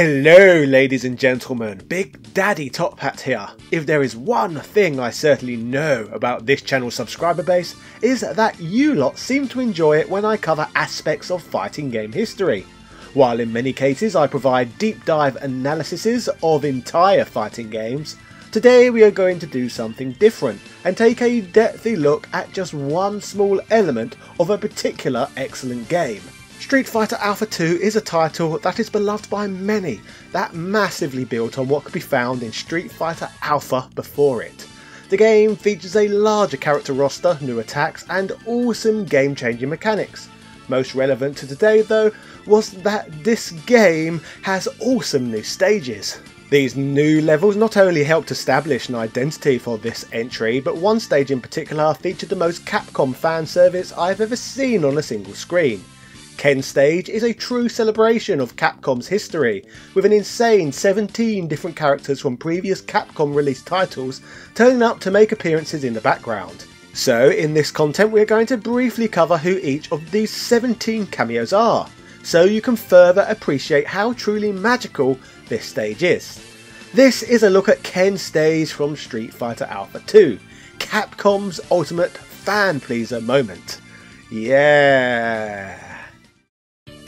Hello, ladies and gentlemen, Big Daddy Top Hat here. If there is one thing I certainly know about this channel's subscriber base, is that you lot seem to enjoy it when I cover aspects of fighting game history. While in many cases I provide deep dive analyses of entire fighting games, today we are going to do something different and take a depthy look at just one small element of a particular excellent game. Street Fighter Alpha 2 is a title that is beloved by many, that massively built on what could be found in Street Fighter Alpha before it. The game features a larger character roster, new attacks, and awesome game changing mechanics. Most relevant to today though was that this game has awesome new stages. These new levels not only helped establish an identity for this entry, but one stage in particular featured the most Capcom fan service I've ever seen on a single screen. Ken Stage is a true celebration of Capcom's history, with an insane 17 different characters from previous Capcom released titles turning up to make appearances in the background. So in this content we're going to briefly cover who each of these 17 cameos are, so you can further appreciate how truly magical this stage is. This is a look at Ken Stage from Street Fighter Alpha 2, Capcom's ultimate fan pleaser moment. Yeah.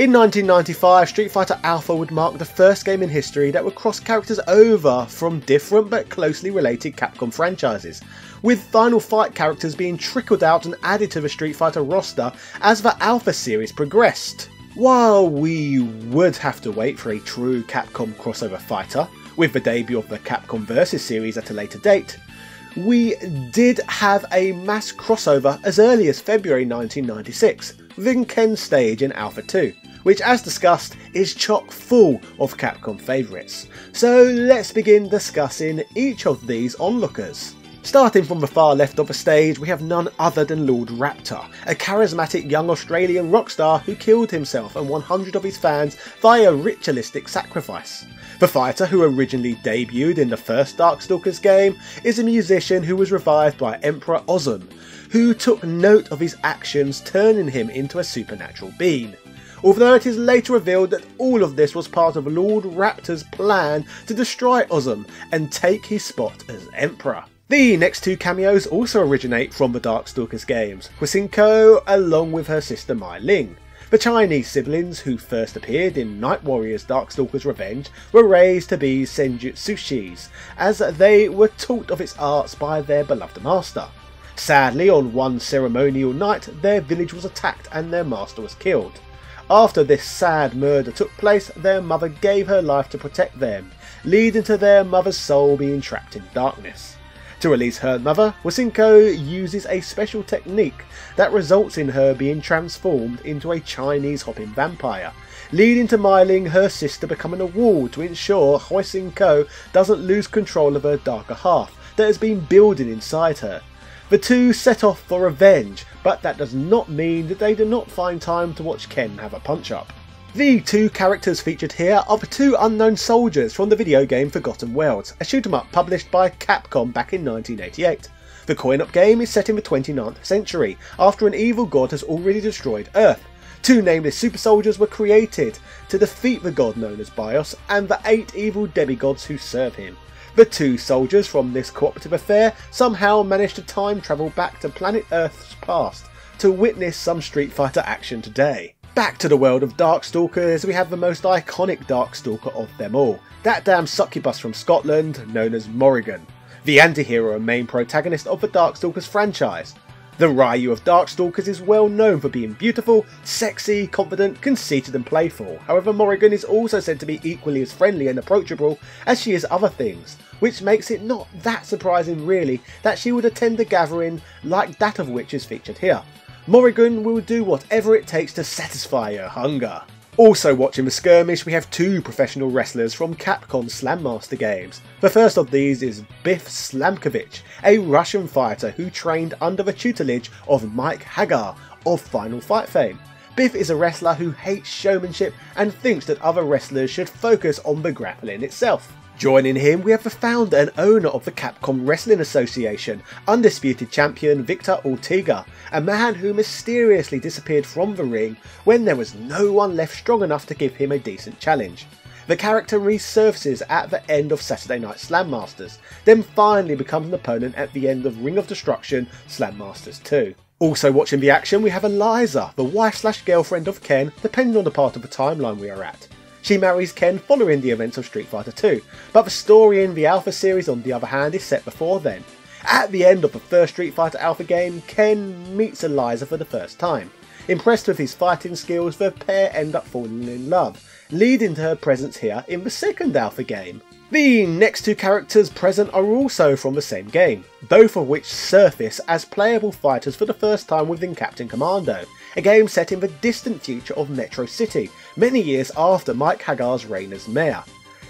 In 1995, Street Fighter Alpha would mark the first game in history that would cross characters over from different but closely related Capcom franchises, with Final Fight characters being trickled out and added to the Street Fighter roster as the Alpha series progressed. While we would have to wait for a true Capcom crossover fighter, with the debut of the Capcom Versus series at a later date, we did have a mass crossover as early as February 1996, within Ken's stage in Alpha 2 which as discussed is chock full of Capcom favourites. So let's begin discussing each of these onlookers. Starting from the far left of the stage, we have none other than Lord Raptor, a charismatic young Australian rock star who killed himself and 100 of his fans via ritualistic sacrifice. The fighter, who originally debuted in the first Darkstalkers game, is a musician who was revived by Emperor Ozom, who took note of his actions, turning him into a supernatural being although it is later revealed that all of this was part of Lord Raptor's plan to destroy Ozom and take his spot as Emperor. The next two cameos also originate from the Darkstalkers games, Hsien-Ko along with her sister Mei-Ling. The Chinese siblings who first appeared in Night Warriors Darkstalkers Revenge were raised to be Senjutsushis, as they were taught of its arts by their beloved master. Sadly, on one ceremonial night, their village was attacked and their master was killed. After this sad murder took place, their mother gave her life to protect them, leading to their mother's soul being trapped in darkness. To release her mother, Hsien-Ko uses a special technique that results in her being transformed into a Chinese hopping vampire, leading to Mei-Ling, her sister, becoming a wall to ensure Hsien-Ko doesn't lose control of her darker half that has been building inside her, the two set off for revenge, but that does not mean that they do not find time to watch Ken have a punch up. The two characters featured here are the two unknown soldiers from the video game Forgotten Worlds, a shoot 'em up published by Capcom back in 1988. The coin-op game is set in the 29th century, after an evil god has already destroyed Earth. Two nameless super soldiers were created to defeat the god known as Bios and the eight evil demigods who serve him. The two soldiers from this cooperative affair somehow managed to time travel back to planet Earth's past to witness some Street Fighter action today. Back to the world of Darkstalkers, we have the most iconic Darkstalker of them all, that damn succubus from Scotland known as Morrigan, the anti-hero and main protagonist of the Darkstalkers franchise. The Ryu of Darkstalkers is well known for being beautiful, sexy, confident, conceited and playful. However, Morrigan is also said to be equally as friendly and approachable as she is other things, which makes it not that surprising really that she would attend a gathering like that of which is featured here. Morrigan will do whatever it takes to satisfy her hunger. Also watching the skirmish we have two professional wrestlers from Capcom Slam Master games. The first of these is Biff Slamkovich, a Russian fighter who trained under the tutelage of Mike Haggar of Final Fight fame. Biff is a wrestler who hates showmanship and thinks that other wrestlers should focus on the grappling itself. Joining him, we have the founder and owner of the Capcom Wrestling Association, undisputed champion Victor Ortega, a man who mysteriously disappeared from the ring when there was no one left strong enough to give him a decent challenge. The character resurfaces at the end of Saturday Night Slam Masters, then finally becomes an opponent at the end of Ring of Destruction Slam Masters 2. Also watching the action we have Eliza, the wife slash girlfriend of Ken, depending on the part of the timeline we are at. She marries Ken following the events of Street Fighter 2, but the story in the Alpha series on the other hand is set before then. At the end of the first Street Fighter Alpha game, Ken meets Eliza for the first time. Impressed with his fighting skills, the pair end up falling in love, leading to her presence here in the second Alpha game. The next two characters present are also from the same game, both of which surface as playable fighters for the first time within Captain Commando, a game set in the distant future of Metro City, many years after Mike Haggar's reign as mayor.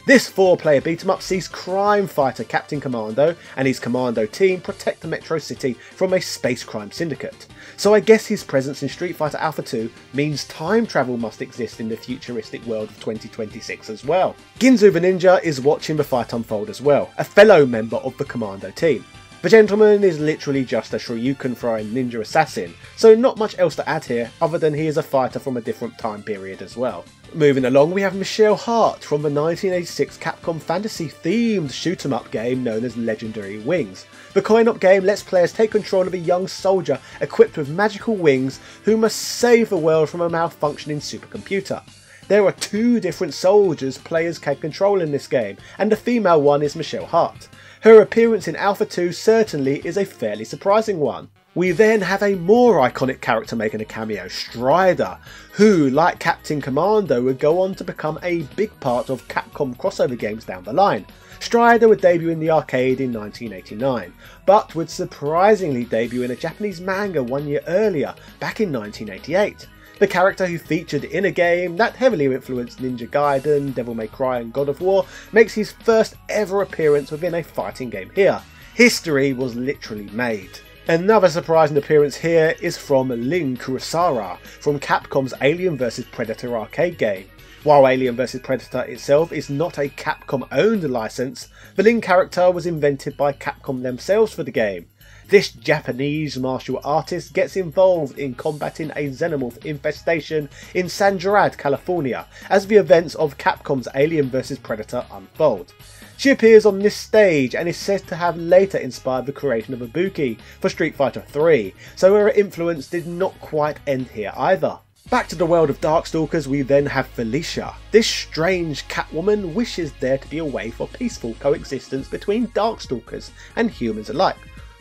This four-player beat-em-up sees crime fighter Captain Commando and his commando team protect the Metro City from a space crime syndicate. So I guess his presence in Street Fighter Alpha 2 means time travel must exist in the futuristic world of 2026 as well. Ginzu the Ninja is watching the fight unfold as well, a fellow member of the commando team. The gentleman is literally just a Shoryuken throwing ninja assassin, so not much else to add here other than he is a fighter from a different time period as well. Moving along we have Michelle Hart from the 1986 Capcom fantasy themed shoot 'em up game known as Legendary Wings. The coin-op game lets players take control of a young soldier equipped with magical wings who must save the world from a malfunctioning supercomputer. There are two different soldiers players can control in this game, and the female one is Michelle Hart. Her appearance in Alpha 2 certainly is a fairly surprising one. We then have a more iconic character making a cameo, Strider, who, like Captain Commando, would go on to become a big part of Capcom crossover games down the line. Strider would debut in the arcade in 1989, but would surprisingly debut in a Japanese manga one year earlier, back in 1988 the character who featured in a game that heavily influenced Ninja Gaiden, Devil May Cry and God of War, makes his first ever appearance within a fighting game here. History was literally made. Another surprising appearance here is from Ling Kurosawa from Capcom's Alien vs Predator arcade game. While Alien vs Predator itself is not a Capcom owned license, the Ling character was invented by Capcom themselves for the game. This Japanese martial artist gets involved in combating a xenomorph infestation in San Gerard, California, as the events of Capcom's Alien vs Predator unfold. She appears on this stage and is said to have later inspired the creation of Ibuki for Street Fighter 3, so her influence did not quite end here either. Back to the world of Darkstalkers, we then have Felicia. This strange Catwoman wishes there to be a way for peaceful coexistence between Darkstalkers and humans alike.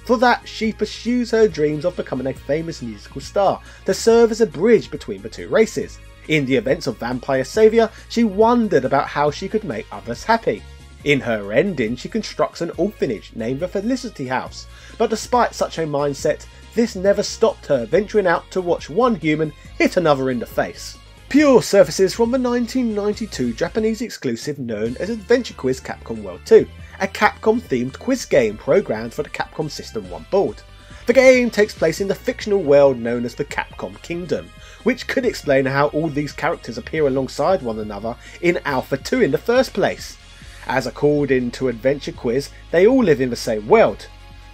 For that, she pursues her dreams of becoming a famous musical star to serve as a bridge between the two races. In the events of Vampire Savior, she wondered about how she could make others happy. In her ending, she constructs an orphanage named the Felicity House, but despite such a mindset, this never stopped her venturing out to watch one human hit another in the face. Pure surfaces from the 1992 Japanese exclusive known as Adventure Quiz Capcom World 2, a Capcom themed quiz game programmed for the Capcom System 1 board. The game takes place in the fictional world known as the Capcom Kingdom, which could explain how all these characters appear alongside one another in Alpha 2 in the first place. As according to Adventure Quiz, they all live in the same world.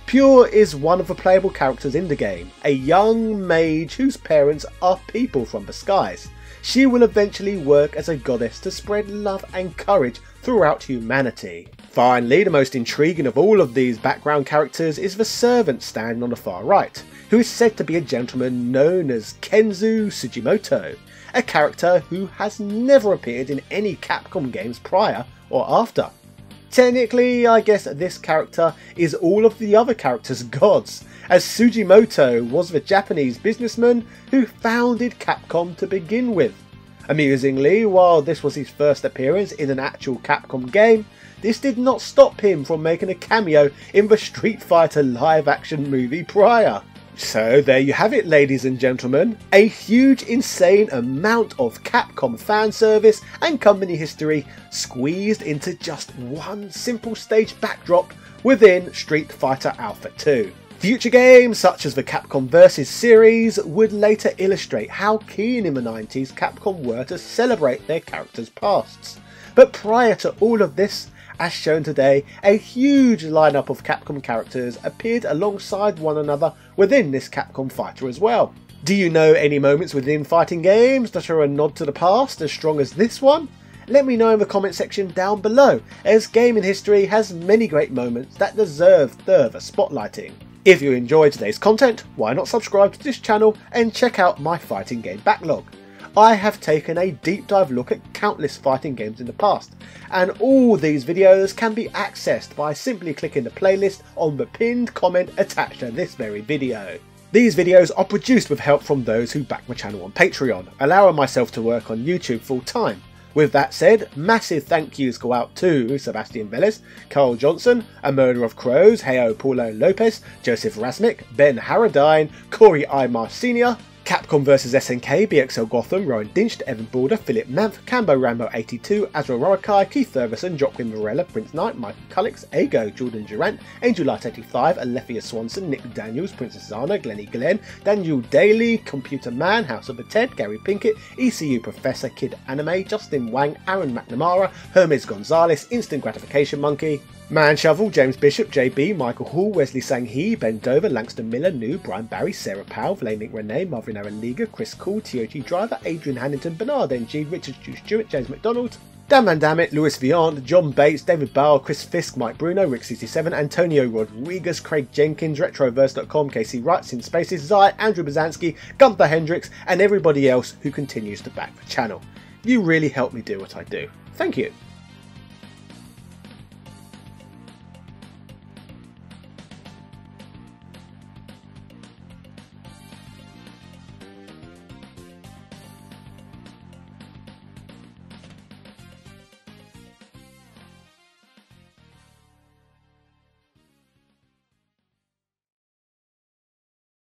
Pure is one of the playable characters in the game, a young mage whose parents are people from the skies. She will eventually work as a goddess to spread love and courage throughout humanity. Finally, the most intriguing of all of these background characters is the servant standing on the far right, who is said to be a gentleman known as Kenzo Tsujimoto, a character who has never appeared in any Capcom games prior or after. Technically, I guess this character is all of the other characters' gods, as Sugimoto was the Japanese businessman who founded Capcom to begin with. Amusingly, while this was his first appearance in an actual Capcom game, this did not stop him from making a cameo in the Street Fighter live action movie prior. So there you have it ladies and gentlemen, a huge insane amount of Capcom fan service and company history squeezed into just one simple stage backdrop within Street Fighter Alpha 2. Future games such as the Capcom Versus series would later illustrate how keen in the 90s Capcom were to celebrate their characters' pasts. But prior to all of this, as shown today, a huge lineup of Capcom characters appeared alongside one another within this Capcom fighter as well. Do you know any moments within fighting games that are a nod to the past as strong as this one? let me know in the comment section down below, as gaming history has many great moments that deserve further spotlighting. If you enjoyed today's content, why not subscribe to this channel and check out my fighting game backlog. I have taken a deep dive look at countless fighting games in the past, and all these videos can be accessed by simply clicking the playlist on the pinned comment attached to this very video. These videos are produced with help from those who back my channel on Patreon, allowing myself to work on YouTube full time. With that said, massive thank yous go out to Sebastian Velez, Carl Johnson, A Murder of Crows, Heo Paulo Lopez, Joseph Rasmick, Ben Harradine, Corey Imar Sr., Capcom vs SNK, BXL Gotham, Rowan Dinch, Evan Border, Philip Manth, Cambo Rambo 82, Azra Rorikai, Keith Ferguson, Joaquin Varela, Prince Knight, Michael Cullix, Ego, Jordan Durant, Angel Light 85, Alethea Swanson, Nick Daniels, Princess Zana, Glenny Glenn, Daniel Daly, Computer Man, House of the Ted, Gary Pinkett, ECU Professor, Kid Anime, Justin Wang, Aaron McNamara, Hermes Gonzalez, Instant Gratification Monkey, Man Shovel, James Bishop, JB, Michael Hall, Wesley Sanghi, Ben Dover, Langston Miller, New, Brian Barry, Sarah Powell, Vlaming Renee, Marvin Aaron Chris Cool, TOG Driver, Adrian Hannington, Bernard NG, Richard Stu Stewart, James McDonald, Dan Van Dammit, Lewis Viant, John Bates, David Bauer, Chris Fisk, Mike Bruno, Rick67, Antonio Rodriguez, Craig Jenkins, Retroverse.com, Casey Wright, Sin Spaces, Zai, Andrew Bazanski, Gunther Hendricks, and everybody else who continues to back the channel. You really help me do what I do. Thank you.